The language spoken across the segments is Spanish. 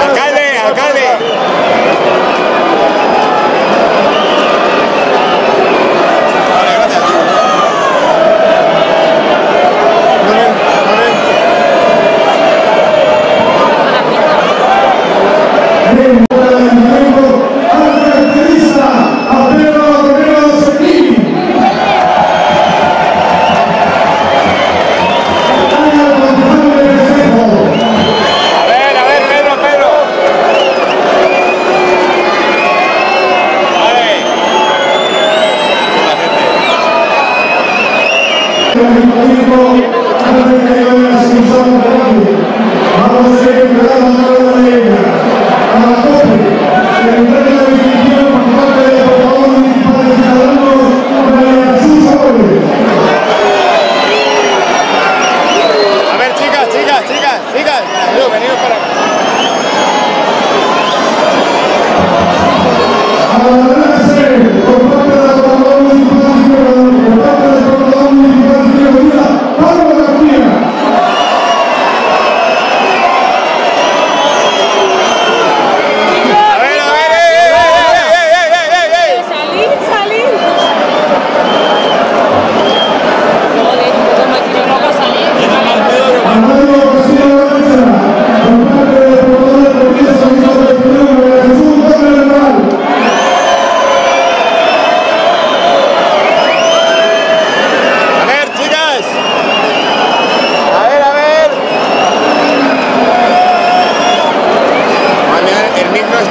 Alcalde, alcalde.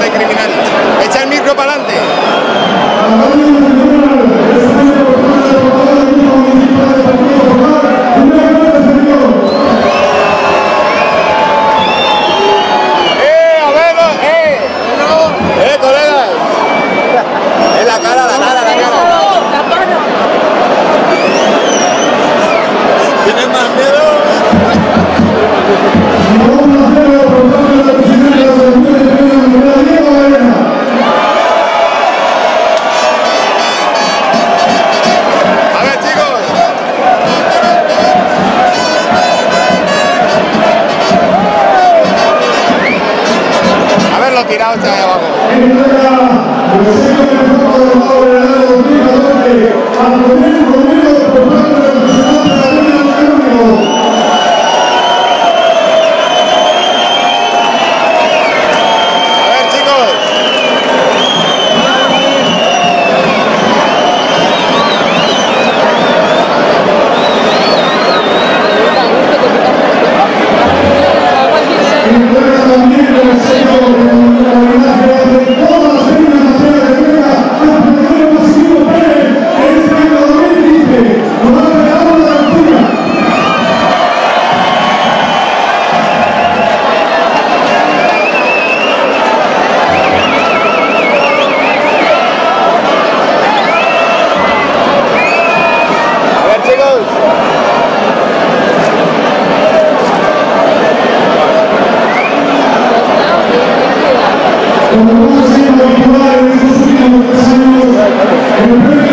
de criminalidad. En